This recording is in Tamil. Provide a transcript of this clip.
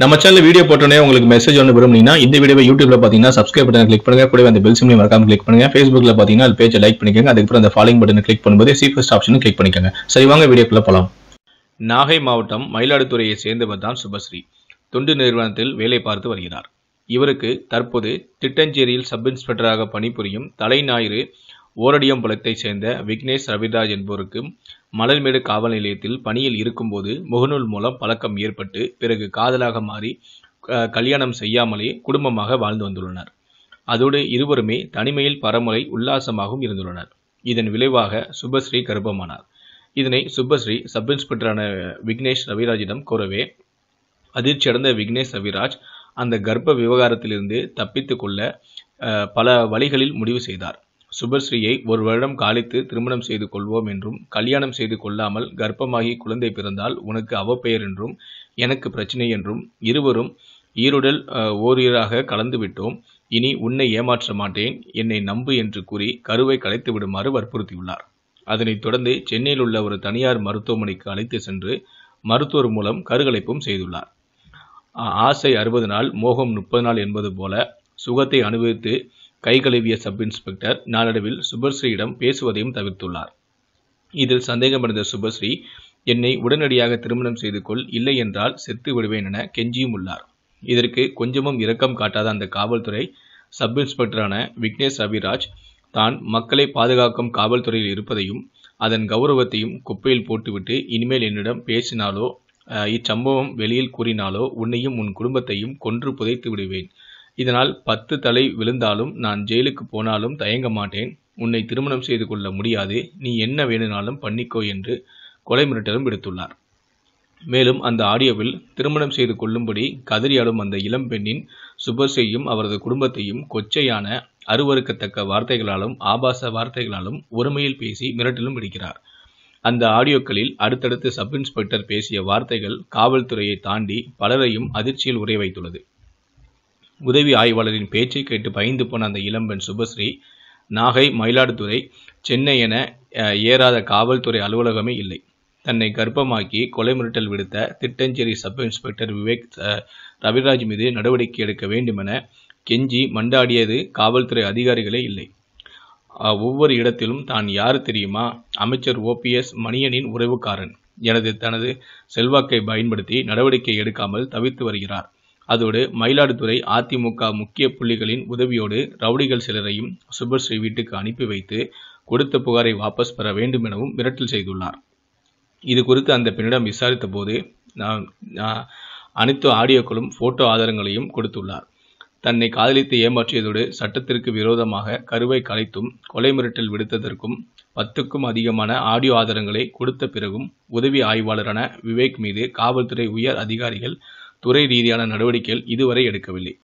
நம்ம சேனல் வீடியோ போட்டோன்னே உங்களுக்கு மெசேஜ் ஒன்று விரும்புனீங்கன்னா இந்த வீடியோ யூடியூப்ல பார்த்தீங்கன்னா சப்ஸ்கிரைப் பட்டன் கிளிக் பண்ணுங்க. கூட அந்த பெல் சிம்லையும் மறக்காம கிளிக் பண்ணுங்க. ஃபேஸ்புக்ல பார்த்தீங்கன்னா அது பேஜை லைக் பண்ணிக்கோங்க. அதுக்கப்புறம் அந்த ஃபாலோயிங் பட்டனை கிளிக் பண்ணும்போது சீஃபஸ்ட் ஆப்ஷனும் கிளிக் பண்ணிக்கோங்க. சரி வாங்க வீடியோக்குள்ள போலாம். நாகை மாவட்டம் மயிலாடுதுறையை சேர்ந்தவர் தான் சுபஸ்ரீ. தொண்டு நிறுவனத்தில் வேலை பார்த்து வருகிறார். இவருக்கு தற்போது திட்டஞ்சேரியில் சப் இன்ஸ்பெக்டராக பணிபுரியும் தலைஞாயிறு ஓரடியம்பலத்தை சேர்ந்த விக்னேஷ் ரவிராஜ் என்பவருக்கு மலர்மேடு காவல் நிலையத்தில் பணியில் இருக்கும்போது முகநூல் மூலம் பழக்கம் ஏற்பட்டு பிறகு காதலாக மாறி கல்யாணம் செய்யாமலே குடும்பமாக வாழ்ந்து வந்துள்ளனர். அதோடு இருவருமே தனிமையில் பரமுறை உல்லாசமாகவும் இருந்துள்ளனர். இதன் விளைவாக சுபஸ்ரீ கர்ப்பமானார். இதனை சுபஸ்ரீ சப் இன்ஸ்பெக்டரான விக்னேஷ் ரவிராஜிடம் கூறவே அதிர்ச்சியடைந்த விக்னேஷ் ரவிராஜ் அந்த கர்ப்ப விவகாரத்திலிருந்து தப்பித்து கொள்ள பல வழிகளில் முடிவு செய்தார். சுபஸ்ரீயை ஒரு வருடம் காலித்து திருமணம் செய்து கொள்வோம் என்றும் கல்யாணம் செய்து கொள்ளாமல் கர்ப்பமாகி குழந்தை பிறந்தால் உனக்கு அவப்பெயர் என்றும் எனக்கு பிரச்சனை என்றும் இருவரும் ஈருடல் ஓரியராக கலந்துவிட்டோம் இனி உன்னை ஏமாற்ற மாட்டேன் என்னை நம்பு என்று கூறி கருவை கலைத்து விடுமாறு வற்புறுத்தியுள்ளார். அதனைத் தொடர்ந்து சென்னையில் உள்ள ஒரு தனியார் மருத்துவமனைக்கு அழைத்து சென்று மருத்துவர் மூலம் கருகலைப்பும் செய்துள்ளார். ஆசை அறுபது நாள் மோகம் முப்பது நாள் என்பது போல சுகத்தை அனுபவித்து கை கழுவிய சப் இன்ஸ்பெக்டர் நாளடைவில் சுபஸ்ரீயிடம் பேசுவதையும் தவிர்த்துள்ளார். இதில் சந்தேகமடைந்த சுபஸ்ரீ என்னை உடனடியாக திருமணம் செய்து கொள் இல்லை என்றால் செத்து விடுவேன் என கெஞ்சியும் உள்ளார். இதற்கு கொஞ்சமும் இரக்கம் காட்டாத அந்த காவல்துறை சப் இன்ஸ்பெக்டரான விக்னேஷ் ரவிராஜ் தான் மக்களை பாதுகாக்கும் காவல்துறையில் இருப்பதையும் அதன் கௌரவத்தையும் குப்பையில் போட்டுவிட்டு இனிமேல் என்னிடம் பேசினாலோ இச்சம்பவம் வெளியில் கூறினாலோ உன்னையும் உன் குடும்பத்தையும் கொன்று புதைத்து விடுவேன். இதனால் பத்து தலை விழுந்தாலும் நான் ஜெயிலுக்கு போனாலும் தயங்க மாட்டேன். உன்னை திருமணம் செய்து கொள்ள முடியாது. நீ என்ன வேணும்னாலும் பண்ணிக்கோ என்று கொலை மிரட்டலும் விடுத்துள்ளார். மேலும் அந்த ஆடியோவில் திருமணம் செய்து கொள்ளும்படி கதறியாடும் அந்த இளம் பெண்ணின் அவரது குடும்பத்தையும் கொச்சையான அருவருக்கத்தக்க வார்த்தைகளாலும் ஆபாச வார்த்தைகளாலும் ஒருமையில் பேசி மிரட்டலும் விடுக்கிறார். அந்த ஆடியோக்களில் அடுத்தடுத்து சப் இன்ஸ்பெக்டர் பேசிய வார்த்தைகள் காவல்துறையை தாண்டி பலரையும் அதிர்ச்சியில் உரை வைத்துள்ளது உதவி ஆய்வாளரின் பேச்சை கேட்டு பயந்து போன அந்த இளம்பெண் சுபஸ்ரீ நாகை மயிலாடுதுறை சென்னை என ஏறாத காவல்துறை அலுவலகமே இல்லை. தன்னை கர்ப்பமாக்கி கொலை மிரட்டல் விடுத்த திட்டஞ்சேரி சப் இன்ஸ்பெக்டர் விவேக் ரவிராஜ் மீது நடவடிக்கை எடுக்க வேண்டுமென கெஞ்சி மண்டாடியது காவல்துறை அதிகாரிகளே இல்லை. ஒவ்வொரு இடத்திலும் தான் யார் தெரியுமா? அமைச்சர் ஓபிஎஸ் மணியனின் உறவுக்காரன். எனது தனது செல்வாக்கை பயன்படுத்தி நடவடிக்கை எடுக்காமல் தவிர்த்து வருகிறார். அதோடு மயிலாடுதுறை அதிமுக முக்கிய புள்ளிகளின் உதவியோடு ரவுடிகள் சிலரையும் சுபஸ்ரீ வீட்டுக்கு அனுப்பி வைத்து கொடுத்த புகாரை வாபஸ் பெற வேண்டும் எனவும் மிரட்டல் செய்துள்ளார். இது குறித்து அந்த பெண்ணிடம் விசாரித்த போது நான் நான் அனைத்து ஆடியோக்களும் போட்டோ ஆதாரங்களையும் கொடுத்துள்ளார். தன்னை காதலித்து ஏமாற்றியதோடு சட்டத்திற்கு விரோதமாக கருவை கலைத்தும் கொலை மிரட்டல் விடுத்ததற்கும் பத்துக்கும் அதிகமான ஆடியோ ஆதாரங்களை கொடுத்த பிறகும் உதவி ஆய்வாளரான விவேக் மீது காவல்துறை உயர் அதிகாரிகள் துறை ரீதியான நடவடிக்கைகள் இதுவரை எடுக்கவில்லை.